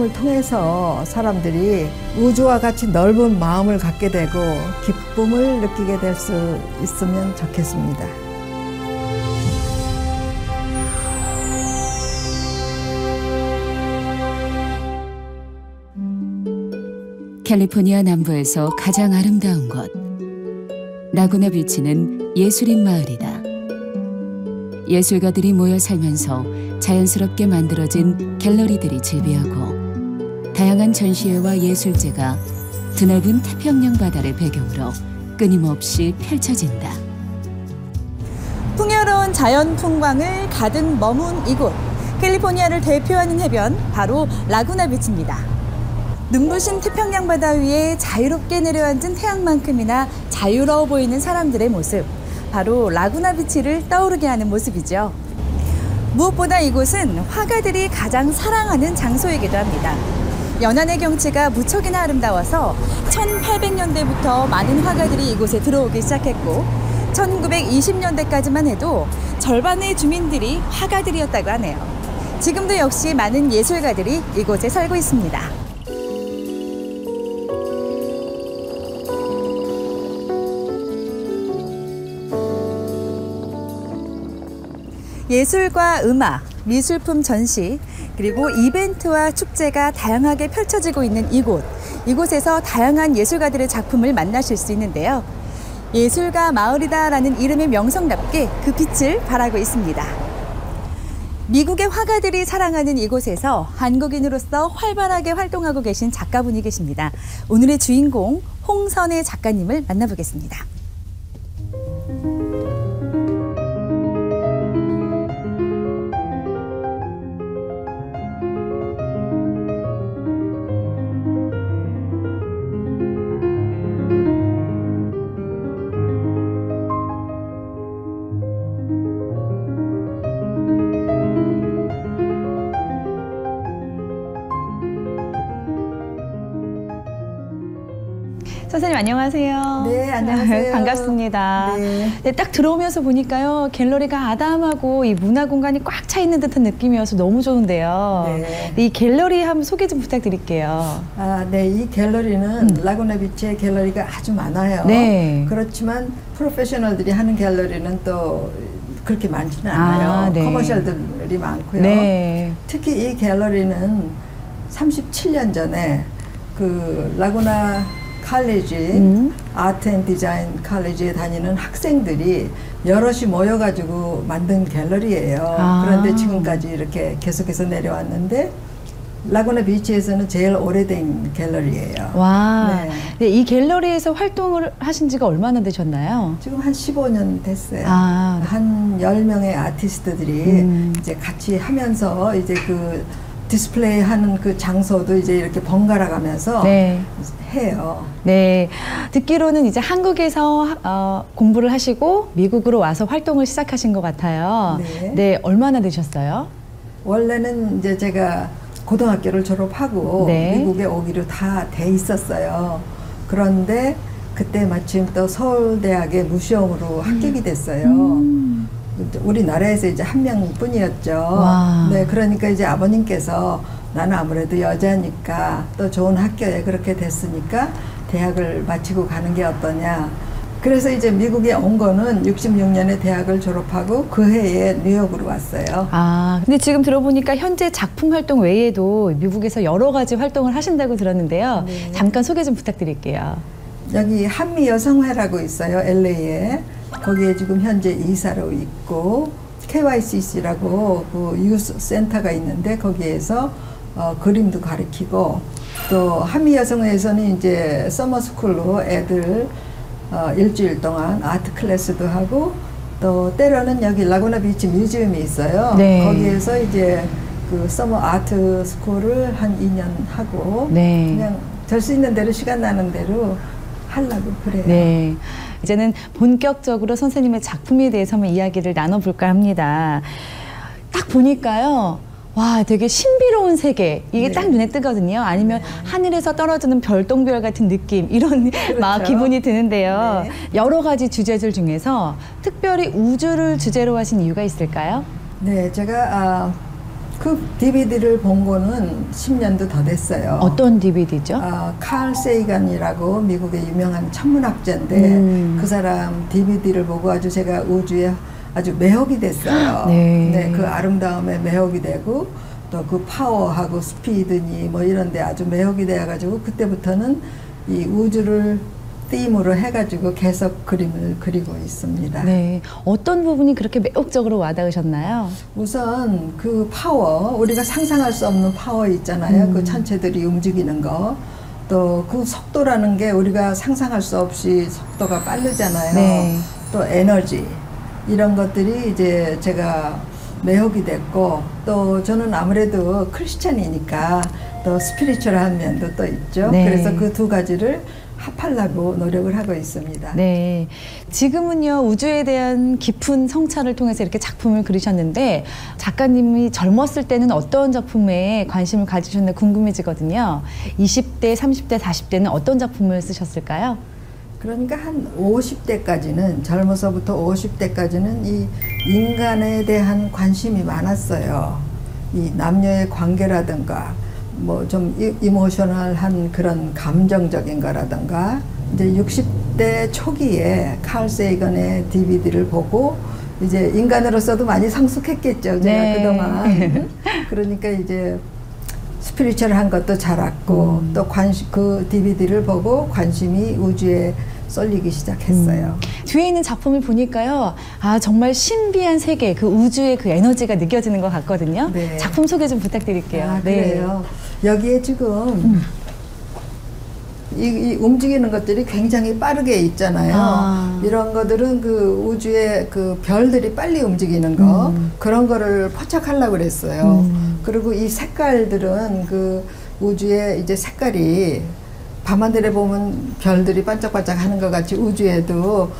작품을 통해서 사람들이 우주와 같이 넓은 마음을 갖게 되고 기쁨을 느끼게 될 수 있으면 좋겠습니다. 캘리포니아 남부에서 가장 아름다운 곳 라구나 비치는 예술인 마을이다. 예술가들이 모여 살면서 자연스럽게 만들어진 갤러리들이 즐비하고 다양한 전시회와 예술제가 드넓은 태평양 바다를 배경으로 끊임없이 펼쳐진다. 풍요로운 자연 풍광을 가득 머문 이곳 캘리포니아를 대표하는 해변 바로 라구나 비치입니다. 눈부신 태평양 바다 위에 자유롭게 내려앉은 태양만큼이나 자유로워 보이는 사람들의 모습 바로 라구나 비치를 떠오르게 하는 모습이죠. 무엇보다 이곳은 화가들이 가장 사랑하는 장소이기도 합니다. 연안의 경치가 무척이나 아름다워서 1800년대부터 많은 화가들이 이곳에 들어오기 시작했고 1920년대까지만 해도 절반의 주민들이 화가들이었다고 하네요. 지금도 역시 많은 예술가들이 이곳에 살고 있습니다. 예술과 음악, 미술품 전시, 그리고 이벤트와 축제가 다양하게 펼쳐지고 있는 이곳. 이곳에서 다양한 예술가들의 작품을 만나실 수 있는데요. 예술가 마을이다라는 이름의 명성답게 그 빛을 발하고 있습니다. 미국의 화가들이 사랑하는 이곳에서 한국인으로서 활발하게 활동하고 계신 작가분이 계십니다. 오늘의 주인공 홍선의 작가님을 만나보겠습니다. 선생님 안녕하세요. 네, 안녕하세요. 반갑습니다. 네. 네, 딱 들어오면서 보니까요 갤러리가 아담하고 이 문화 공간이 꽉 차 있는 듯한 느낌이어서 너무 좋은데요. 네. 이 갤러리 한번 소개 좀 부탁드릴게요. 아, 네, 이 갤러리는 라구나 비치의 갤러리가 아주 많아요. 음. 네. 그렇지만 프로페셔널들이 하는 갤러리는 또 그렇게 많지는 아, 않아요. 네. 커머셜들이 많고요. 네. 특히 이 갤러리는 37년 전에 그 라구나 칼리지 음. 아트 앤 디자인 칼리지에 다니는 학생들이 여럿이 모여가지고 만든 갤러리예요. 아. 그런데 지금까지 이렇게 계속해서 내려왔는데 라구나 비치에서는 제일 오래된 갤러리예요. 와. 네. 네, 이 갤러리에서 활동을 하신 지가 얼마나 되셨나요? 지금 한 15년 됐어요. 아. 한 10명의 아티스트들이 음. 이제 같이 하면서 이제 그 디스플레이 하는 그 장소도 이제 이렇게 번갈아 가면서 네. 해요. 네. 듣기로는 이제 한국에서 어, 공부를 하시고 미국으로 와서 활동을 시작하신 것 같아요. 네. 얼마나 되셨어요? 원래는 이제 제가 고등학교를 졸업하고 네. 미국에 오기로 다 돼 있었어요. 그런데 그때 마침 또 서울대학에 무시험으로 합격이 됐어요. 음. 우리나라에서 이제 한 명뿐이었죠. 와. 네, 그러니까 이제 아버님께서 나는 아무래도 여자니까 또 좋은 학교에 그렇게 됐으니까 대학을 마치고 가는 게 어떠냐. 그래서 이제 미국에 온 거는 66년에 대학을 졸업하고 그 해에 뉴욕으로 왔어요. 아, 근데 지금 들어보니까 현재 작품 활동 외에도 미국에서 여러 가지 활동을 하신다고 들었는데요. 네. 잠깐 소개 좀 부탁드릴게요. 여기 한미 여성회라고 있어요, LA에. 거기에 지금 현재 이사로 있고 KYCC라고 그 youth center가 있는데 거기에서 어, 그림도 가르치고 또 한미 여성회에서는 이제 summer school로 애들 어, 일주일 동안 art class도 하고 또 때로는 여기 Laguna Beach Museum이 있어요. 네. 거기에서 이제 그 summer art school을 한 2년 하고 네. 그냥 될 수 있는 대로 시간 나는 대로 하려고 그래요. 네. 이제는 본격적으로 선생님의 작품에 대해서 한번 이야기를 나눠볼까 합니다. 딱 보니까요. 와, 되게 신비로운 세계. 이게 네. 딱 눈에 뜨거든요. 아니면 네. 하늘에서 떨어지는 별똥별 같은 느낌. 이런 막 기분이 드는데요. 네. 여러 가지 주제들 중에서 특별히 우주를 주제로 하신 이유가 있을까요? 네, 제가 아, 그 DVD를 본 거는 10년도 더 됐어요. 어떤 DVD죠? 아, 칼 세이간이라고 미국의 유명한 천문학자인데 음. 그 사람 DVD를 보고 아주 제가 우주에 아주 매혹이 됐어요. 네. 그 아름다움에 매혹이 되고 또 그 파워하고 스피드니 뭐 이런데 아주 매혹이 돼가지고 그때부터는 이 우주를 띠임으로 해가지고 계속 그림을 그리고 있습니다. 네. 어떤 부분이 그렇게 매혹적으로 와닿으셨나요? 우선 그 파워 우리가 상상할 수 없는 파워 있잖아요. 음. 그 천체들이 움직이는 거. 또 그 속도라는 게 우리가 상상할 수 없이 속도가 빠르잖아요. 네. 또 에너지 이런 것들이 이제 제가 매혹이 됐고 또 저는 아무래도 Christian이니까 또 spiritual한 면도 또 있죠. 네. 그래서 그 두 가지를 합하려고 노력을 하고 있습니다. 네. 지금은요, 우주에 대한 깊은 성찰을 통해서 이렇게 작품을 그리셨는데, 작가님이 젊었을 때는 어떤 작품에 관심을 가지셨나 궁금해지거든요. 20대, 30대, 40대는 어떤 작품을 쓰셨을까요? 그러니까 한 50대까지는 젊어서부터 50대까지는 이 인간에 대한 관심이 많았어요. 이 남녀의 관계라든가 뭐 좀 이모셔널한 그런 감정적인 거라든가 이제 60대 초기에 칼 세이건의 DVD를 보고 이제 인간으로서도 많이 성숙했겠죠. 제가 네. 그동안 그러니까 이제 스피리추얼한 것도 자랐고 음. 또 관심 그 DVD를 보고 관심이 우주에 쏠리기 시작했어요. 뒤에 있는 작품을 보니까요, 아, 정말 신비한 세계, 그 우주의 그 에너지가 느껴지는 것 같거든요. 네. 작품 소개 좀 부탁드릴게요. 아, 네. 그래요. 여기에 지금 음. 이, 이 움직이는 것들이 굉장히 빠르게 있잖아요. 아. 이런 것들은 그 우주의 그 별들이 빨리 움직이는 거 음. 그런 거를 포착하려고 그랬어요. 음. 그리고 이 색깔들은 그 우주의 이제 색깔이 밤하늘에 보면 별들이 반짝반짝 하는 것 같이 우주에도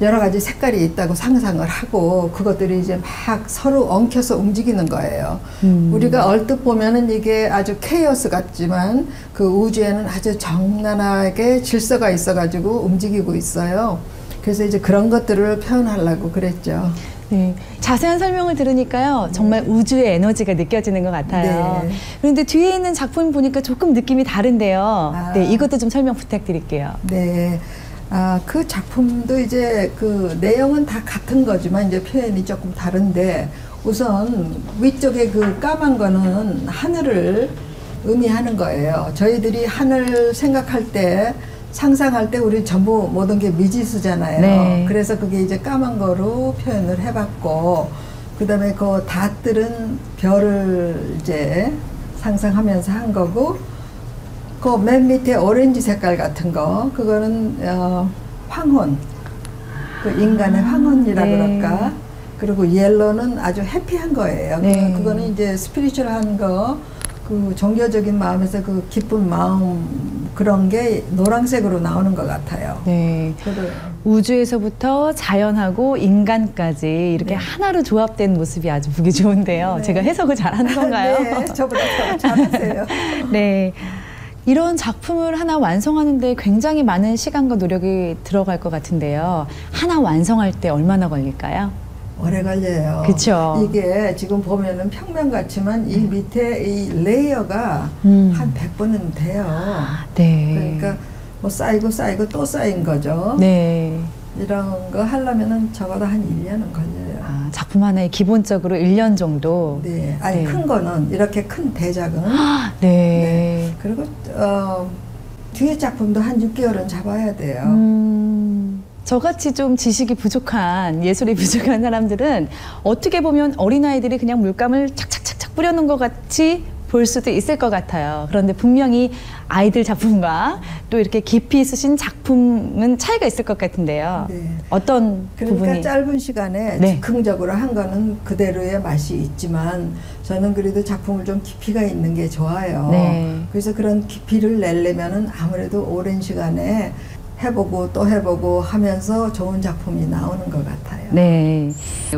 여러 가지 색깔이 있다고 상상을 하고 그것들이 이제 막 서로 엉켜서 움직이는 거예요. 음. 우리가 얼뜻 보면은 이게 아주 케이오스 같지만 그 우주에는 아주 정난하게 질서가 있어가지고 움직이고 있어요. 그래서 이제 그런 것들을 표현하려고 그랬죠. 네. 자세한 설명을 들으니까요, 정말 우주의 에너지가 느껴지는 것 같아요. 네. 그런데 뒤에 있는 작품 보니까 조금 느낌이 다른데요. 아. 네, 이것도 좀 설명 부탁드릴게요. 네. 아, 그 작품도 이제 그 내용은 다 같은 거지만 이제 표현이 조금 다른데 우선 위쪽에 그 까만 거는 하늘을 의미하는 거예요. 저희들이 하늘 생각할 때 상상할 때 우리 전부 모든 게 미지수잖아요. 네. 그래서 그게 이제 까만 거로 표현을 해봤고 그다음에 그 닷들은 별을 이제 상상하면서 한 거고 그 맨 밑에 오렌지 색깔 같은 거 그거는 어, 황혼 그 인간의 황혼이라 네. 그럴까 그리고 옐로는 아주 해피한 거예요 네. 그, 그거는 이제 스피리추얼한 거그 종교적인 마음에서 그 기쁜 마음 그런 게 노란색으로 나오는 것 같아요 네. 그래. 우주에서부터 자연하고 인간까지 이렇게 네. 하나로 조합된 모습이 아주 보기 좋은데요. 네. 제가 해석을 잘하는 건가요? 네 저보다 더 잘하세요 네. 이런 작품을 하나 완성하는데 굉장히 많은 시간과 노력이 들어갈 것 같은데요. 하나 완성할 때 얼마나 걸릴까요? 오래 걸려요. 그쵸. 이게 지금 보면은 평면 같지만 이 밑에 이 레이어가 음. 한 100번은 돼요. 네. 그러니까 뭐 쌓이고 쌓이고 또 쌓인 거죠. 네. 이런 거 하려면은 적어도 한 1년은 걸려요. 아, 작품 하나에 기본적으로 1년 정도. 네. 아니 네. 큰 거는 이렇게 큰 대작은 네. 그리고 어 뒤에 작품도 한 6개월은 잡아야 돼요. 음, 저같이 좀 지식이 부족한, 예술이 부족한 사람들은 어떻게 보면 어린아이들이 그냥 물감을 착착착착 뿌려놓은 것 같이 볼 수도 있을 것 같아요. 그런데 분명히 아이들 작품과 또 이렇게 깊이 쓰신 작품은 차이가 있을 것 같은데요. 네. 어떤 그러니까 부분이? 짧은 시간에 네. 즉흥적으로 한 거는 그대로의 맛이 있지만 저는 그래도 작품을 좀 깊이가 있는 게 좋아요. 네. 그래서 그런 깊이를 내려면은 아무래도 오랜 시간에 해보고 또 해보고 하면서 좋은 작품이 나오는 것 같아요. 네.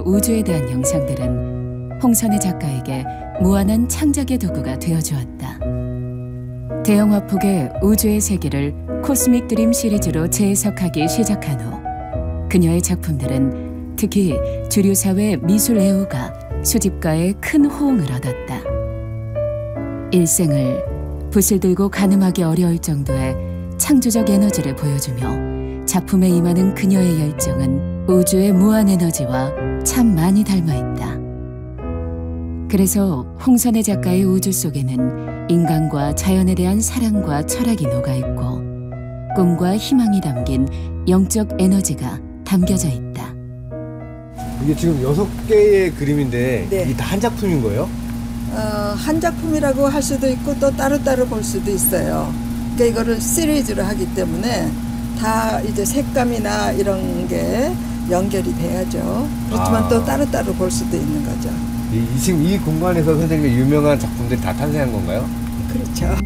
우주에 대한 영상들은 홍선의 작가에게 무한한 창작의 도구가 되어주었다. 대영화 폭의 우주의 세계를 코스믹 드림 시리즈로 재해석하기 시작한 후 그녀의 작품들은 특히 주류 사회 미술 애호가 수집가의 큰 호응을 얻었다. 일생을 붓을 들고 가늠하기 어려울 정도의 창조적 에너지를 보여주며 작품에 임하는 그녀의 열정은 우주의 무한 에너지와 참 많이 닮아 있다. 그래서 홍선의 작가의 우주 속에는 인간과 자연에 대한 사랑과 철학이 녹아 있고 꿈과 희망이 담긴 영적 에너지가 담겨져 있다. 이게 지금 여섯 개의 그림인데 네. 이게 다 한 작품인 거예요? 어, 한 작품이라고 할 수도 있고 또 따로따로 볼 수도 있어요. 그러니까 이거를 시리즈로 하기 때문에 다 이제 색감이나 이런 게 연결이 돼야죠. 그렇지만 아. 또 따로따로 볼 수도 있는 거죠. 이, 이 지금 이 공간에서 선생님의 유명한 작품들이 다 탄생한 건가요? 그렇죠.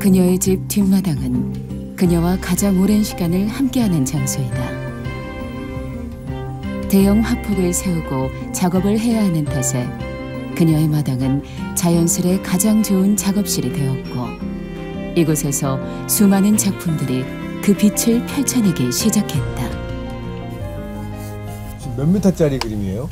그녀의 집 뒷마당은 그녀와 가장 오랜 시간을 함께하는 장소이다. 대형 화폭을 세우고 작업을 해야 하는 탓에 그녀의 마당은 자연스레 가장 좋은 작업실이 되었고 이곳에서 수많은 작품들이 그 빛을 펼쳐내기 시작했다. 지금 몇 미터짜리 그림이에요?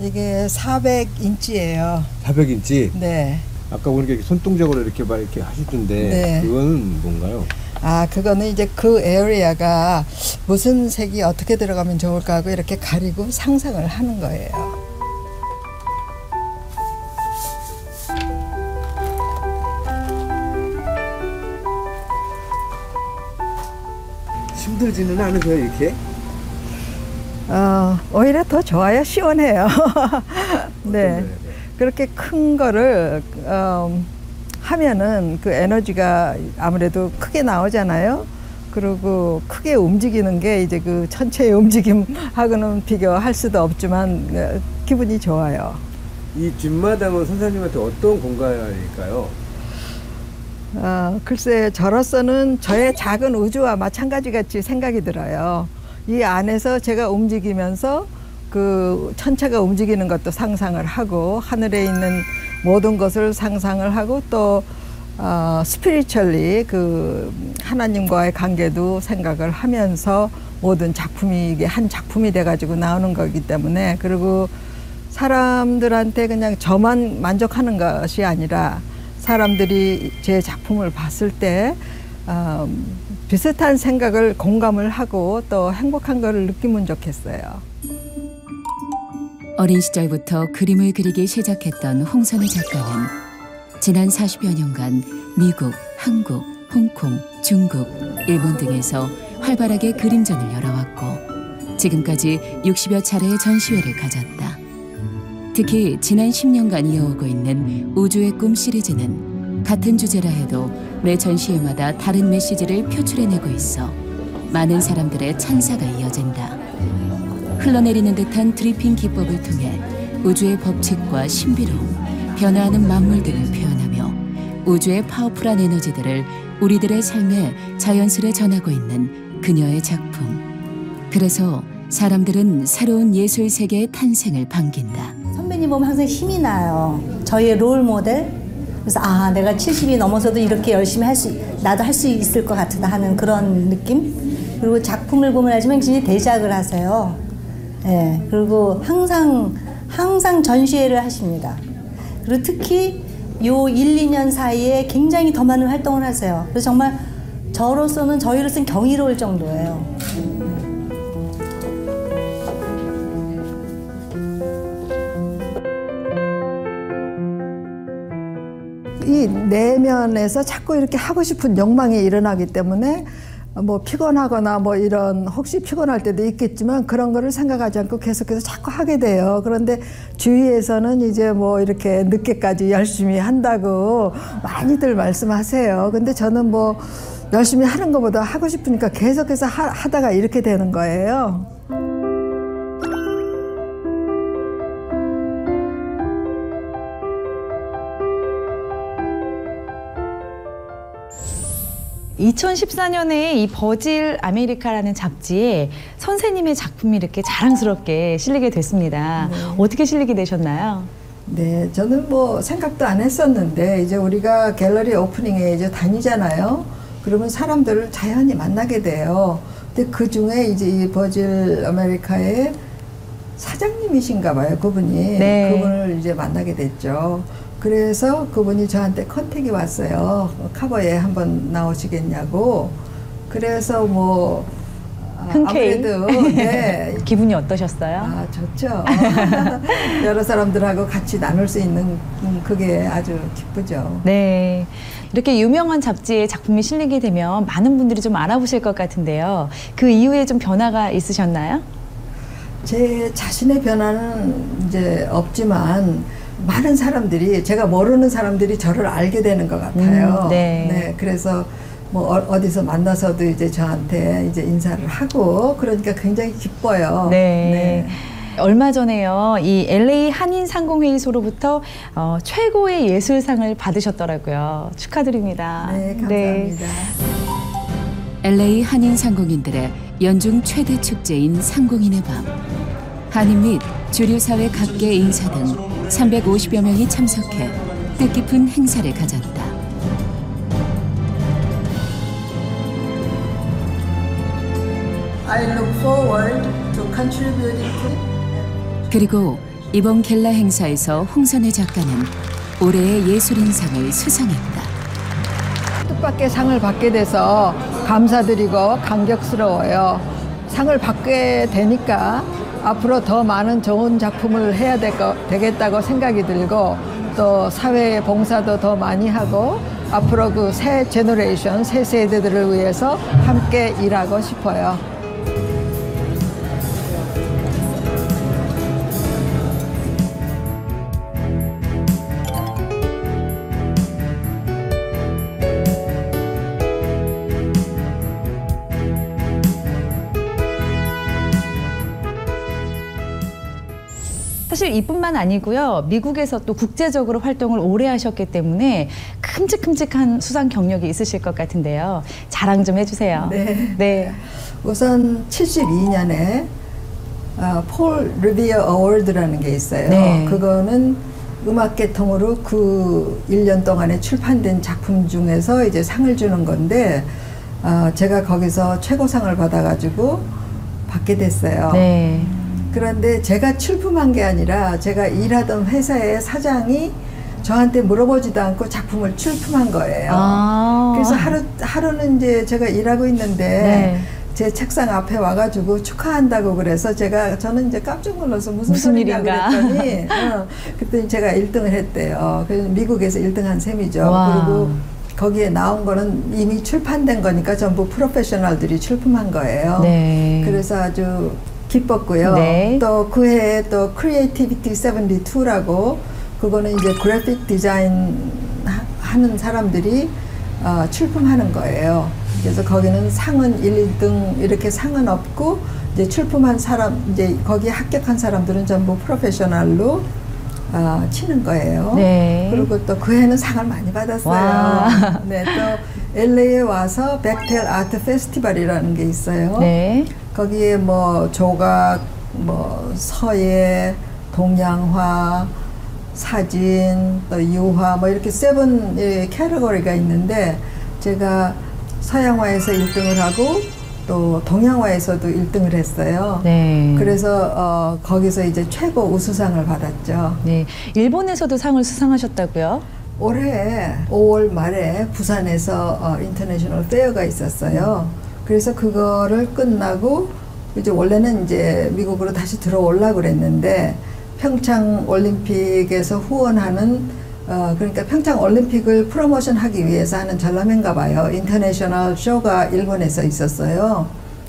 이게 400인치예요. 400인치. 네. 아까 보니까 손동작으로 이렇게 막 이렇게 하시던데 네. 그거는 뭔가요? 아, 그거는 이제 그 에리아가 무슨 색이 어떻게 들어가면 좋을까 하고 이렇게 가리고 상상을 하는 거예요. 힘들지는 않으세요 이렇게? 어, 오히려 더 좋아요. 시원해요. 네. 그렇게 큰 거를 어, 하면은 그 에너지가 아무래도 크게 나오잖아요. 그리고 크게 움직이는 게 이제 그 천체의 움직임하고는 비교할 수도 없지만 어, 기분이 좋아요. 이 뒷마당은 선생님한테 어떤 공간일까요? 어, 글쎄 저로서는 저의 작은 우주와 마찬가지 같이 생각이 들어요. 이 안에서 제가 움직이면서 그 천체가 움직이는 것도 상상을 하고 하늘에 있는 모든 것을 상상을 하고 또 어, 스피리추얼리 그 하나님과의 관계도 생각을 하면서 모든 작품이 이게 한 작품이 돼가지고 나오는 거기 때문에 그리고 사람들한테 그냥 저만 만족하는 것이 아니라 사람들이 제 작품을 봤을 때 어, 비슷한 생각을 공감을 하고 또 행복한 것을 느끼면 좋겠어요. 어린 시절부터 그림을 그리기 시작했던 홍선우 작가는 지난 40여 년간 미국, 한국, 홍콩, 중국, 일본 등에서 활발하게 그림전을 열어왔고 지금까지 60여 차례의 전시회를 가졌다. 특히 지난 10년간 이어오고 있는 우주의 꿈 시리즈는 같은 주제라 해도 매 전시회마다 다른 메시지를 표출해내고 있어 많은 사람들의 찬사가 이어진다. 흘러내리는 듯한 드리핑 기법을 통해 우주의 법칙과 신비로움, 변화하는 만물 등을 표현하며 우주의 파워풀한 에너지들을 우리들의 삶에 자연스레 전하고 있는 그녀의 작품. 그래서 사람들은 새로운 예술 세계의 탄생을 반긴다. 선배님 보면 항상 힘이 나요. 저희의 롤 모델. 그래서 아 내가 70이 넘어서도 이렇게 열심히 할 수 나도 할 수 있을 것 같다 하는 그런 느낌. 그리고 작품을 보면 알지만 굉장히 대작을 하세요. 예. 그리고 항상 항상 전시회를 하십니다. 그리고 특히 요 1, 2년 사이에 굉장히 더 많은 활동을 하세요. 그래서 정말 저로서는 저희로서는 경이로울 정도예요. 이 내면에서 자꾸 이렇게 하고 싶은 욕망이 일어나기 때문에 뭐 피곤하거나 뭐 이런 혹시 피곤할 때도 있겠지만 그런 거를 생각하지 않고 계속해서 자꾸 하게 돼요. 그런데 주위에서는 이제 뭐 이렇게 늦게까지 열심히 한다고 많이들 말씀하세요. 근데 저는 뭐 열심히 하는 것보다 하고 싶으니까 계속해서 하, 하다가 이렇게 되는 거예요. 2014년에 이 버질 아메리카라는 잡지에 선생님의 작품이 이렇게 자랑스럽게 실리게 됐습니다. 어떻게 실리게 되셨나요? 네, 저는 뭐 생각도 안 했었는데 이제 우리가 갤러리 오프닝에 이제 다니잖아요. 그러면 사람들을 자연히 만나게 돼요. 근데 그 중에 이제 이 버질 아메리카의 사장님이신가 봐요, 그분이. 네. 그분을 이제 만나게 됐죠. 그래서 그분이 저한테 컨택이 왔어요. 카버에 한번 나오시겠냐고. 그래서 뭐 아, 흔쾌히. 아무래도 네. 기분이 어떠셨어요? 아, 좋죠. 여러 사람들하고 같이 나눌 수 있는 음, 그게 아주 기쁘죠. 네. 이렇게 유명한 잡지에 작품이 실리게 되면 많은 분들이 좀 알아보실 것 같은데요. 그 이후에 좀 변화가 있으셨나요? 제 자신의 변화는 이제 없지만 많은 사람들이 제가 모르는 사람들이 저를 알게 되는 것 같아요. 음, 네. 그래서 뭐 어- 어디서 만나서도 이제 저한테 이제 인사를 하고 그러니까 굉장히 기뻐요. 네. 얼마 전에요, 이 LA 한인 상공회의소로부터 어, 최고의 예술상을 받으셨더라고요. 축하드립니다. 네, 감사합니다. LA 한인 상공인들의 연중 최대 축제인 상공인의 밤. 한인 및 주류 사회 각계 인사 등 350여 명이 참석해 뜻깊은 행사를 가졌다. I look forward to contributing to 그리고 이번 갤라 행사에서 홍선혜 작가는 올해의 예술인상을 수상했다. 뜻밖의 상을 받게 돼서 감사드리고 감격스러워요. 상을 받게 되니까 앞으로 더 많은 좋은 작품을 해야 될 거, 되겠다고 생각이 들고 또 사회에 봉사도 더 많이 하고 앞으로 그 새 generation, 새 세대들을 위해서 함께 일하고 싶어요. 사실 이뿐만 아니고요. 미국에서 또 국제적으로 활동을 오래 하셨기 때문에 큼직큼직한 수상 경력이 있으실 것 같은데요. 자랑 좀 해주세요. 네. 네. 우선 72년에 어, 폴 리비어 어워드라는 게 있어요. 네. 그거는 음악계 통으로 그 1년 동안에 출판된 작품 중에서 이제 상을 주는 건데 어, 제가 거기서 최고상을 받아가지고 받게 됐어요. 네. 그런데 제가 출품한 게 아니라 제가 일하던 회사의 사장이 저한테 물어보지도 않고 작품을 출품한 거예요. 아. 그래서 하루 하루는 이제 제가 일하고 있는데 네. 제 책상 앞에 와가지고 축하한다고 그래서 제가 저는 이제 깜짝 놀라서 무슨, 무슨 일인가? 그랬더니 어, 그랬더니 제가 1등을 했대요. 그래서 미국에서 1등한 셈이죠. 와. 그리고 거기에 나온 거는 이미 출판된 거니까 전부 프로페셔널들이 출품한 거예요. 네. 그래서 아주 기뻤고요. 네. 또 그 해에 또 Creativity 72라고 그거는 이제 그래픽 디자인 하- 하는 사람들이 어, 출품하는 거예요. 그래서 거기는 상은 1, 2등 이렇게 상은 없고 이제 출품한 사람 이제 거기에 합격한 사람들은 전부 프로페셔널로 어, 치는 거예요. 네. 그리고 또 그 해는 상을 많이 받았어요. 와. 네, 또 LA에 와서 Bechtel Art Festival이라는 게 있어요. 네. 거기에 뭐 조각, 뭐 서예, 동양화, 사진, 또 유화, 뭐 이렇게 seven 예, category가 있는데 제가 서양화에서 1등을 하고 또 동양화에서도 1등을 했어요. 네. 그래서 어, 거기서 이제 최고 우수상을 받았죠. 네. 일본에서도 상을 수상하셨다고요? 올해 5월 말에 부산에서 어, international fair가 있었어요. 그래서 그거를 끝나고 이제 원래는 이제 미국으로 다시 들어올라 그랬는데 평창 올림픽에서 후원하는 어 그러니까 평창 올림픽을 프로모션하기 위해서 하는 전람회인가 봐요. 인터내셔널 쇼가 일본에서 있었어요.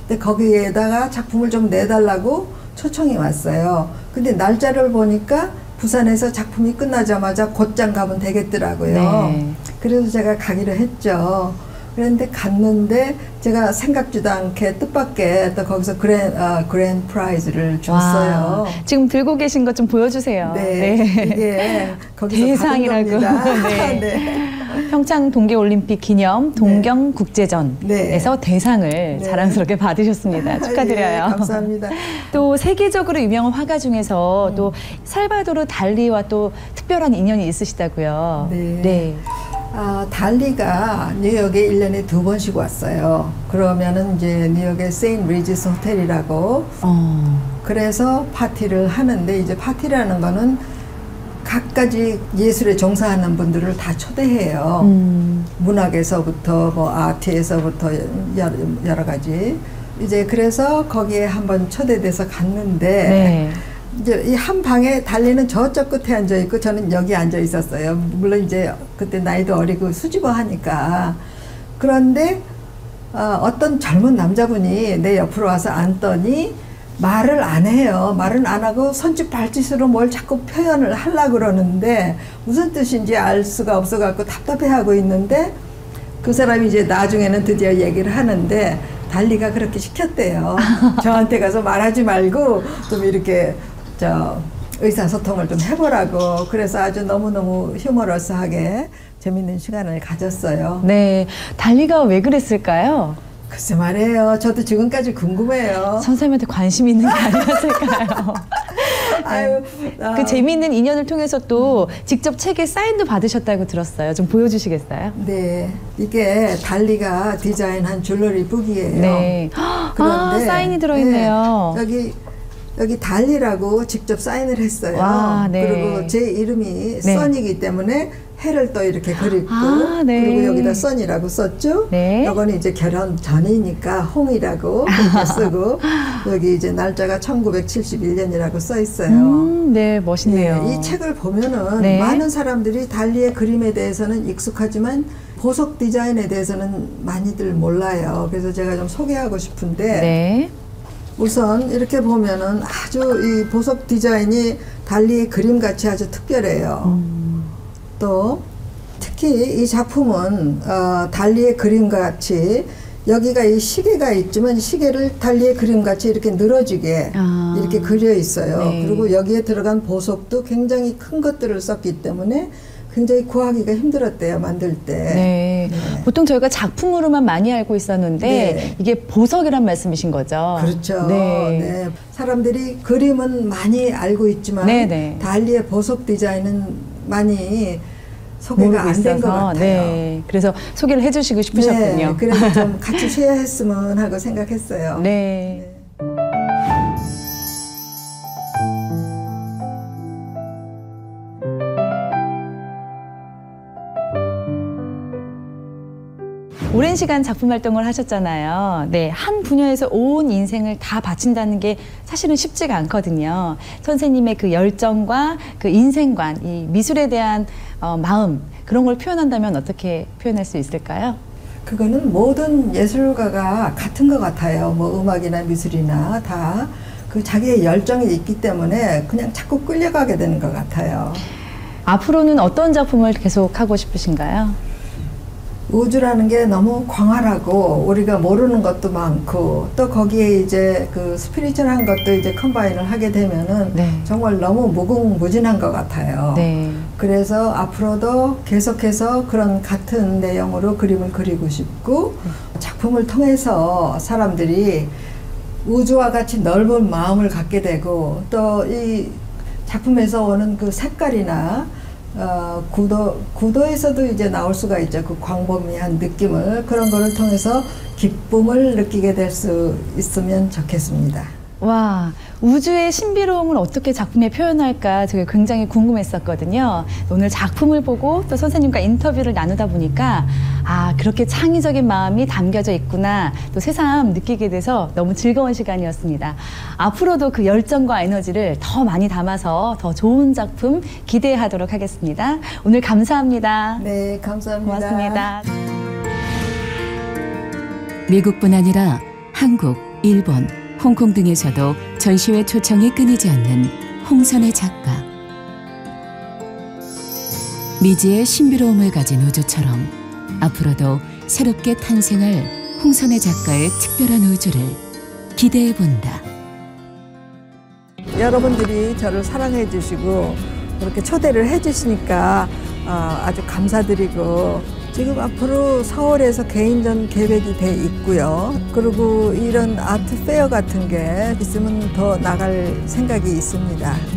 근데 거기에다가 작품을 좀 내달라고 초청이 왔어요. 근데 날짜를 보니까 부산에서 작품이 끝나자마자 곧장 가면 되겠더라고요. 네. 그래서 제가 가기로 했죠. 그런데 갔는데 제가 생각지도 않게 뜻밖의 또 거기서 grand 어, grand prize를 줬어요. 와, 지금 들고 계신 것 좀 보여주세요. 네, 이게 거기서 대상이라고. 받은 겁니다. 네. 네. 평창 동계올림픽 기념 동경 국제전에서 네. 대상을 자랑스럽게 받으셨습니다. 축하드려요. 예, 감사합니다. 또 세계적으로 유명한 화가 중에서 또 살바도르 달리와 또 특별한 인연이 있으시다고요. 네. 아, 달리가 뉴욕에 1년에 두 번씩 왔어요. 그러면은 이제 뉴욕의 St. Regis 호텔이라고 어. 그래서 파티를 하는데 이제 파티라는 거는 각가지 예술에 종사하는 분들을 다 초대해요. 음. 문학에서부터 뭐 art에서부터 여러, 여러 가지 이제 그래서 거기에 한번 초대돼서 갔는데 네. 이제 이 한 방에 달리는 저쪽 끝에 앉아 있고 저는 여기 앉아 있었어요. 물론 이제 그때 나이도 어리고 수줍어 하니까 그런데 어, 어떤 젊은 남자분이 내 옆으로 와서 앉더니 말을 안 해요. 말은 안 하고 손짓 발짓으로 뭘 자꾸 표현을 하려 그러는데 무슨 뜻인지 알 수가 없어 갖고 답답해 하고 있는데 그 사람이 이제 나중에는 드디어 얘기를 하는데 달리가 그렇게 시켰대요. 저한테 가서 말하지 말고 좀 이렇게 저 의사소통을 좀 해보라고 그래서 아주 너무너무 휴머러스하게 재밌는 시간을 가졌어요. 네. 달리가 왜 그랬을까요? 글쎄 말이에요. 저도 지금까지 궁금해요. 선생님한테 관심 있는 게 아니었을까요? 아유, 아, 그 재미있는 인연을 통해서 또 직접 책에 사인도 받으셨다고 들었어요. 좀 보여주시겠어요? 네, 이게 달리가 디자인한 줄러리 북이에요. 네. 아, 사인이 들어있네요. 네, 여기 여기 달리라고 직접 사인을 했어요. 와, 네. 그리고 제 이름이 네. 선이기 때문에 해를 또 이렇게 그리고 아, 네. 그리고 여기다 선이라고 썼죠. 네. 이거는 이제 결혼 전이니까 홍이라고 그렇게 쓰고 여기 이제 날짜가 1971년이라고 써 있어요. 음, 네, 멋있네요. 예, 이 책을 보면은 네. 많은 사람들이 달리의 그림에 대해서는 익숙하지만 보석 디자인에 대해서는 많이들 몰라요. 그래서 제가 좀 소개하고 싶은데 네. 우선 이렇게 보면은 아주 이 보석 디자인이 달리의 그림 같이 아주 특별해요. 음. 또 특히 이 작품은 어, 달리의 그림 같이 여기가 이 시계가 있지만 시계를 달리의 그림 같이 이렇게 늘어지게 아. 이렇게 그려 있어요. 네. 그리고 여기에 들어간 보석도 굉장히 큰 것들을 썼기 때문에 굉장히 구하기가 힘들었대요 만들 때. 네. 네. 보통 저희가 작품으로만 많이 알고 있었는데 네. 이게 보석이란 말씀이신 거죠? 그렇죠. 네. 네. 사람들이 그림은 많이 알고 있지만 네, 네. 달리의 보석 디자인은 많이 소개가 안 된것 있어서, 같아요. 네. 그래서 소개를 해주시고 싶으셨군요. 네, 그래서 좀 같이 쉐어했으면 하고 생각했어요. 네. 시간 작품 활동을 하셨잖아요. 네, 한 분야에서 온 인생을 다 바친다는 게 사실은 쉽지가 않거든요. 선생님의 그 열정과 그 인생관, 이 미술에 대한 어, 마음 그런 걸 표현한다면 어떻게 표현할 수 있을까요? 그거는 모든 예술가가 같은 것 같아요. 뭐 음악이나 미술이나 다 그 자기의 열정이 있기 때문에 그냥 자꾸 끌려가게 되는 것 같아요. 앞으로는 어떤 작품을 계속 하고 싶으신가요? 우주라는 게 너무 광활하고 우리가 모르는 것도 많고 또 거기에 이제 그 스피리추얼한 것도 이제 컴바인을 하게 되면은 네. 정말 너무 무궁무진한 것 같아요. 네. 그래서 앞으로도 계속해서 그런 같은 내용으로 그림을 그리고 싶고 작품을 통해서 사람들이 우주와 같이 넓은 마음을 갖게 되고 또 이 작품에서 오는 그 색깔이나 어, 구도 구도에서도 이제 나올 수가 있죠. 그 광범위한 느낌을 그런 거를 통해서 기쁨을 느끼게 될 수 있으면 좋겠습니다. 와, 우주의 신비로움을 어떻게 작품에 표현할까 저게 굉장히 궁금했었거든요. 오늘 작품을 보고 또 선생님과 인터뷰를 나누다 보니까 아, 그렇게 창의적인 마음이 담겨져 있구나. 또 새삼 느끼게 돼서 너무 즐거운 시간이었습니다. 앞으로도 그 열정과 에너지를 더 많이 담아서 더 좋은 작품 기대하도록 하겠습니다. 오늘 감사합니다. 네, 감사합니다. 고맙습니다. 미국뿐 아니라 한국, 일본, 홍콩 등에서도 전시회 초청이 끊이지 않는 홍선의 작가. 미지의 신비로움을 가진 우주처럼 앞으로도 새롭게 탄생할 홍선의 작가의 특별한 우주를 기대해 본다. 여러분들이 저를 사랑해 주시고 그렇게 초대를 해 주시니까 어, 아주 감사드리고 지금 앞으로 서울에서 개인전 계획이 돼 있고요. 그리고 이런 아트 페어 같은 게 있으면 더 나갈 생각이 있습니다.